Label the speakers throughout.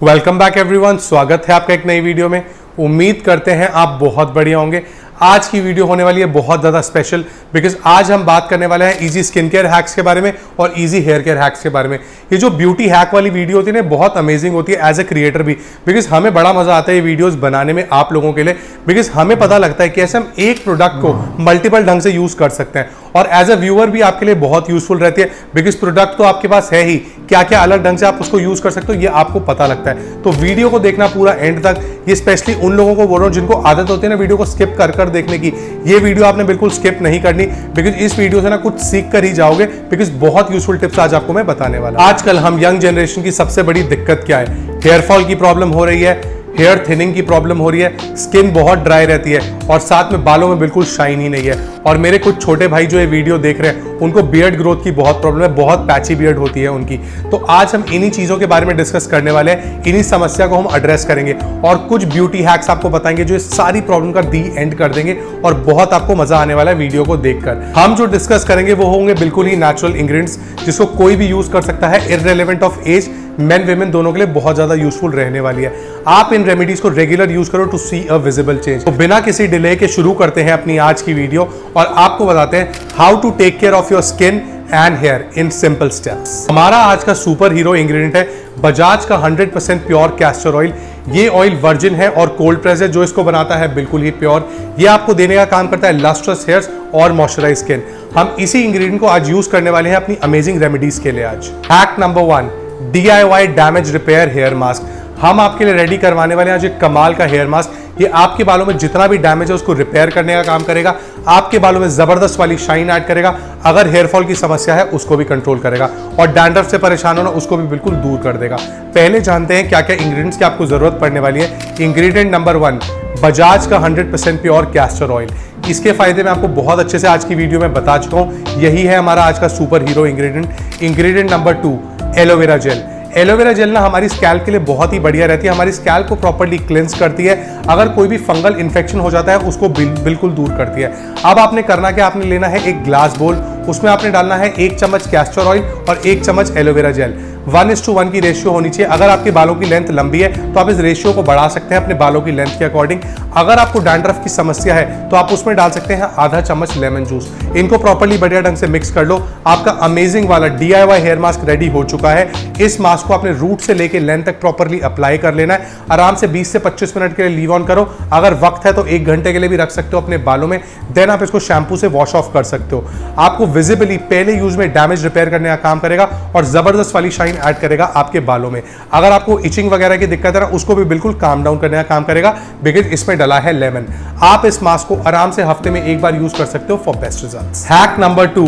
Speaker 1: Welcome back everyone स्वागत है आपका एक नई वीडियो में। उम्मीद करते हैं आप बहुत बढ़िया होंगे। आज की वीडियो होने वाली है बहुत ज़्यादा स्पेशल बिकॉज़ आज हम बात करने वाले हैं इजी स्किन केयर हैक्स के बारे में और इजी हेयर केयर हैक्स के बारे में। ये जो ब्यूटी हैक वाली वीडियो होती है ना बहुत अमेजिंग होती है एज ए क्रिएटर भी। बिकॉज़ हमें बड़ा मज़ा आता है ये वीडियोस बनाने में आप लोगों के लिए। बिकॉज़ हमें पता लगता है कि ऐसे हम एक प्रोडक्ट को मल्टीपल ढंग से यूज़ कर सकते हैं। और एज अ व्यूअर भी आपके लिए बहुत यूजफुल रहती है। बिकॉज़ प्रोडक्ट तो आपके पास है ही। क्या क्या अलग ढंग से आप उसको यूज़ कर सकते हो, ये आपको पता लगता है। तो वीडियो को देखना पूरा एंड तक। ये स्पेशली उन लोगों को बोल रहा हूँ जिनको आदत होती है ना वीडियो को स्किप कर कर देखने की। ये वीडियो आपने बिल्कुल स्किप नहीं करनी। बिकॉज़ इस वीडियो से ना कुछ सीख कर ही जाओगे। बिकॉज़ बहुत यूजफुल टिप्स आज आपको मैं बताने वाला आजकल हम यंग जनरेशन की सबसे बड़ी दिक्कत क्या है? हेयरफॉल की प्रॉब्लम हो रही है। हेयर थिनिंग की प्रॉब्लम हो रही है, स्किन बहुत ड्राई रहती है और साथ में बालों में बिल्कुल शाइन ही नहीं है। और मेरे कुछ छोटे भाई जो ये वीडियो देख रहे हैं, उनको बियर्ड ग्रोथ की बहुत प्रॉब्लम है, बहुत पैची बियर्ड होती है उनकी। तो आज हम इन्हीं चीज़ों के बारे में डिस्कस करने वाले हैं, इन्हीं समस्या को हम एड्रेस करेंगे। और कुछ ब्यूटी हैक्स आपको बताएँगे, जो इस सारी प्रॉब्लम का दी एंड कर देंगे और बहुत आपको मज़ा आने वाला है वीडियो को देखकर। हम जो डिस्कस करेंगे, वो होंगे बिल्कुल ही नेचुरल इंग्रेडिएंट्स जिसको कोई भी यूज़ कर सकता है irrelevant of age men women दोनों के लिए बहुत ज़्यादा यूजफुल रहने वाली है। आप इन रेमेडीज को रेगुलर यूज़ करो to see a visible change तो बिना किसी डिले के शुरू करते हैं अपनी आज की वीडियो और आपको बताते हैं how to take care of your skin and hair in simple steps हमारा आज का सुपर हीरो इंग्रेडिएंट है बजाज का 100% परसेंट प्योर कैस्टर ऑयल ये ऑयल वर्जिन है और कोल्ड प्रेस है, जो इसको बनाता है बिल्कुल ही प्योर ये आपको देने का काम करता है लस्ट्रस हेयर्स और मॉइस्चराइज स्किन हम इसी इंग्रेडिएंट को आज यूज़ करने वाले हैं अपनी अमेजिंग रेमेडीज के लिए आज। Hack number one DIY damage repair hair mask हम आपके लिए रेडी करवाने वाले हैं आज एक कमाल का हेयर मास्क ये आपके बालों में जितना भी डैमेज है, उसको रिपेयर करने का काम करेगा। आपके बालों में ज़बरदस्त वाली शाइन ऐड करेगा। अगर हेयर फॉल की समस्या है, उसको भी कंट्रोल करेगा। और डैंड्रफ से परेशान होना, उसको भी बिल्कुल दूर कर देगा। पहले जानते हैं क्या क्या इंग्रेडिएंट्स की आपको ज़रूरत पड़ने वाली है। इंग्रेडिएंट नंबर वन बजाज का 100% परसेंट प्योर कैस्टर ऑयल। इसके फ़ायदे मैं आपको बहुत अच्छे से आज की वीडियो में बता चुका हूँ। यही है हमारा आज का super hero ingredient. Ingredient number two aloe vera gel. Aloe vera gel ना हमारी स्कैल्प के लिए बहुत ही बढ़िया रहती है। हमारी स्कैल्प को प्रॉपरली क्लेंस करती है। अगर कोई भी फंगल इन्फेक्शन हो जाता है उसको बिल, बिल्कुल दूर करती है। अब आपने करना क्या? आपने लेना है एक ग्लास बोल। उसमें आपने डालना है एक चम्मच कैस्टर ऑयल और एक चम्मच aloe vera gel. One is to one की रेशियो होनी चाहिए। अगर आपके बालों की लेंथ लंबी है तो आप इस रेशियो को बढ़ा सकते हैं अपने बालों की लेंथ के अकॉर्डिंग अगर आपको डैंड्रफ की समस्या है तो आप उसमें डाल सकते हैं आधा चम्मच लेमन जूस इनको प्रॉपरली बढ़िया ढंग से मिक्स कर लो। आपका अमेजिंग वाला DIY हेयर मास्क रेडी हो चुका है। इस मास्क को अपने रूट से लेकर लेंथ तक प्रॉपरली अप्लाई कर लेना है। आराम से 20 से 25 मिनट के लिए लीव ऑन करो। अगर वक्त है तो एक घंटे के लिए भी रख सकते हो अपने बालों में। देन आप इसको शैम्पू से वॉश ऑफ़ कर सकते हो। आपको विजिबली पहले यूज़ में डैमेज रिपेयर करने का काम करेगा और ज़बरदस्त वाली शाइन ऐड करेगा आपके बालों में। अगर आपको इचिंग वगैरह की दिक्कत है ना, उसको भी बिल्कुल काम डाउन करने का काम करेगा बिकॉज़ इसमें डला है लेमन आप इस मास्क को आराम से हफ़्ते में एक बार यूज़ कर सकते हो for best result hack number two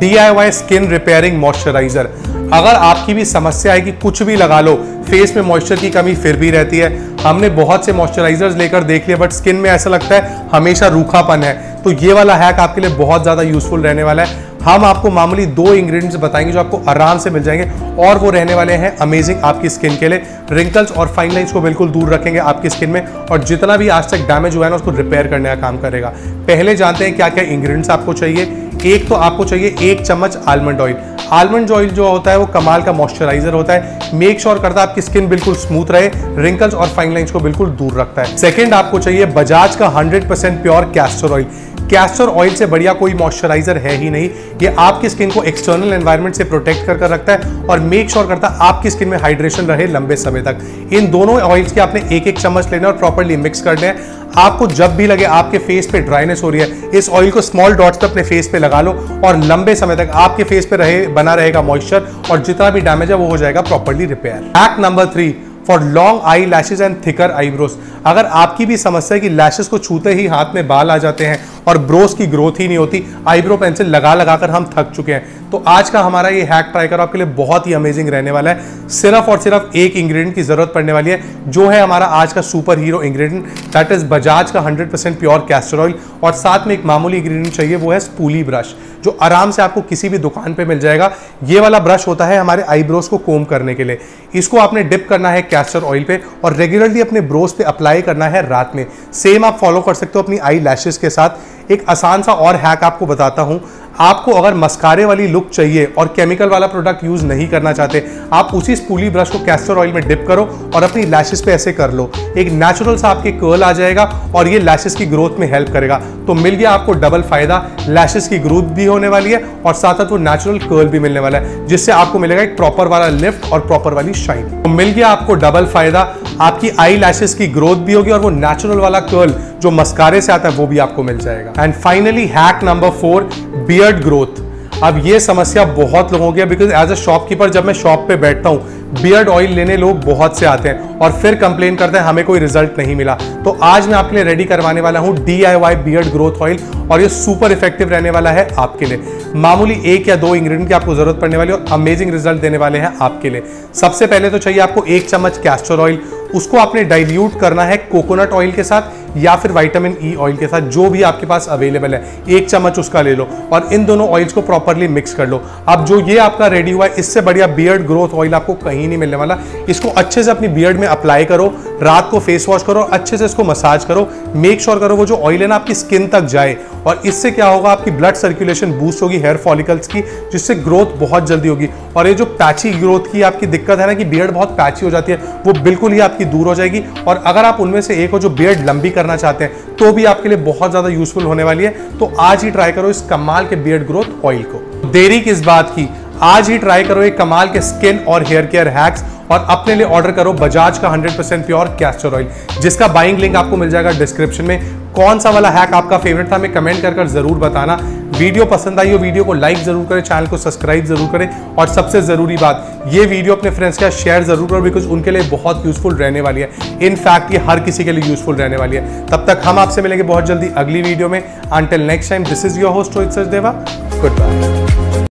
Speaker 1: the skin repairing moisturizer अगर आपकी भी समस्या है कि कुछ भी लगा लो फेस में मॉइस्चर की कमी फिर भी रहती है। हमने बहुत से मॉइस्चराइजर्स लेकर देख लिया बट स्किन में ऐसा लगता है हमेशा रूखापन है। तो ये वाला हैक आपके लिए बहुत ज़्यादा यूजफुल रहने वाला है। हम आपको मामूली दो इंग्रेडिएंट्स बताएँगे जो आपको आराम से मिल जाएँगे और वो रहने वाले हैं अमेजिंग आपकी स्किन के लिए। रिंकल्स और फाइन लाइंस को बिल्कुल दूर रखेंगे आपकी स्किन में और जितना भी आज तक डैमेज हुआ है ना, उसको रिपेयर करने का काम करेगा। पहले जानते हैं क्या क्या इंग्रेडिएंट्स आपको चाहिए। एक तो आपको चाहिए एक चम्मच आलमंड ऑयल आलमंड ऑयल जो होता है, वो कमाल का मॉइस्चराइजर होता है। मेक श्योर करता है आपकी स्किन बिल्कुल स्मूथ रहे रिंकल्स और फाइन लाइंस को बिल्कुल दूर रखता है। सेकंड आपको चाहिए बजाज का 100% pure castor oil castor oil से बढ़िया कोई मॉइस्चराइजर है ही नहीं। ये आपकी स्किन को एक्सटर्नल एनवायरनमेंट से प्रोटेक्ट कर कर रखता है और मेक श्योर करता है आपकी स्किन में हाइड्रेशन रहे लंबे समय तक। इन दोनों ऑयल्स के आपने एक एक चम्मच लेना और प्रॉपरली मिक्स करने हैं। आपको जब भी लगे आपके फेस पे ड्राइनेस हो रही है, इस ऑयल को स्मॉल डॉट्स पे अपने फेस पे लगा लो और लंबे समय तक आपके फेस पे रहे, बना रहेगा मॉइस्चर और जितना भी डैमेज है वो हो जाएगा properly repair hack number three for long eyelashes and thicker eyebrows अगर आपकी भी समस्या है कि लैशेज को छूते ही हाथ में बाल आ जाते हैं और ब्रोस की ग्रोथ ही नहीं होती आईब्रो पेंसिल लगा लगा कर हम थक चुके हैं। तो आज का हमारा ये हैक ट्राई करो, आपके लिए बहुत ही अमेजिंग रहने वाला है। सिर्फ़ और सिर्फ़ एक इंग्रेडिएंट की ज़रूरत पड़ने वाली है, जो है हमारा आज का super hero ingredient that is Bajaj का 100% प्योर कैस्टर ऑयल और साथ में एक मामूली इंग्रेडिएंट चाहिए, वो है स्पूली ब्रश जो आराम से आपको किसी भी दुकान पे मिल जाएगा। ये वाला ब्रश होता है हमारे आईब्रोज को कोम करने के लिए। इसको आपने डिप करना है कैस्टर ऑयल पे और रेगुलरली अपने ब्रोज पे अप्लाई करना है रात में। सेम आप फॉलो कर सकते हो अपनी आई लैशेज के साथ। एक आसान सा और हैक आपको बताता हूँ। आपको अगर मस्कारे वाली लुक चाहिए और केमिकल वाला प्रोडक्ट यूज़ नहीं करना चाहते, आप उसी स्पूली ब्रश को कैस्टर ऑयल में डिप करो और अपनी लैशेस पे ऐसे कर लो। एक नेचुरल सा आपके कर्ल आ जाएगा और ये लैशेस की ग्रोथ में हेल्प करेगा। तो मिल गया आपको डबल फ़ायदा लैशेस की ग्रोथ भी होने वाली है और साथ साथ वो नेचुरल कर्ल भी मिलने वाला है, जिससे आपको मिलेगा एक प्रॉपर वाला लिफ्ट और प्रॉपर वाली शाइन तो मिल गया आपको डबल फ़ायदा, आपकी आई लैशेस की ग्रोथ भी होगी और वो नेचुरल वाला कर्ल जो मस्कारे से आता है, वो भी आपको मिल जाएगा। And finally hack number four beard growth अब ये समस्या बहुत लोगों की है बिकॉज़ एज अ शॉपकीपर जब मैं शॉप पे बैठता हूँ बियर्ड ऑयल लेने लोग बहुत से आते हैं। और फिर कंप्लेन करते हैं, हमें कोई रिज़ल्ट नहीं मिला। तो आज मैं आपके लिए रेडी करवाने वाला हूँ D I Y beard growth oil और ये सुपर इफ़ेक्टिव रहने वाला है आपके लिए। मामूली एक या दो इंग्रेडिएंट की आपको ज़रूरत पड़ने वाली और अमेजिंग रिज़ल्ट देने वाले हैं आपके लिए। सबसे पहले तो चाहिए आपको एक चम्मच कैस्टर ऑयल उसको आपने डाइल्यूट करना है कोकोनट ऑयल के साथ या फिर विटामिन ई ऑयल के साथ, जो भी आपके पास अवेलेबल है। एक चम्मच उसका ले लो और इन दोनों ऑयल्स को प्रॉपरली मिक्स कर लो। अब जो ये आपका रेडी हुआ है, इससे बढ़िया बियर्ड ग्रोथ ऑयल आपको कहीं नहीं मिलने वाला। इसको अच्छे से अपनी बियर्ड में अप्लाई करो, रात को फेस वॉश करो, अच्छे से इसको मसाज करो मेक श्योर करो वो जो ऑयल है ना आपकी स्किन तक जाए। और इससे क्या होगा, आपकी ब्लड सर्कुलेशन बूस्ट होगी हेयर फॉलिकल्स की, जिससे ग्रोथ बहुत जल्दी होगी। और ये जो पैची ग्रोथ की आपकी दिक्कत है ना कि बियर्ड बहुत पैची हो जाती है, वो बिल्कुल ही आपकी दूर हो जाएगी। और अगर आप उनमें से एक हो जो बियर्ड लंबी करना चाहते हैं तो भी आपके लिए बहुत ज़्यादा यूजफुल होने वाली है। तो आज ही ट्राई करो इस कमाल के बियर्ड ग्रोथ ऑयल को। देरी किस बात की? आज ही ट्राई करो एक कमाल के स्किन और हेयर केयर हैक्स और अपने लिए ऑर्डर करो बजाज का 100% प्योर कैस्टर ऑयल जिसका बाइंग लिंक आपको मिल जाएगा डिस्क्रिप्शन में। कौन सा वाला हैक आपका फेवरेट था, हमें कमेंट कर कर ज़रूर बताना। वीडियो पसंद आई हो, वीडियो को लाइक ज़रूर करें चैनल को सब्सक्राइब ज़रूर करें। और सबसे ज़रूरी बात, ये वीडियो अपने फ्रेंड्स के साथ शेयर ज़रूर करो बिकॉज़ उनके लिए बहुत यूजफुल रहने वाली है। इनफैक्ट ये हर किसी के लिए यूजफुल रहने वाली है। तब तक हम आपसे मिलेंगे बहुत जल्दी अगली वीडियो में। Until next time this is your host Rohit Sachdeva goodbye